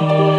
Oh.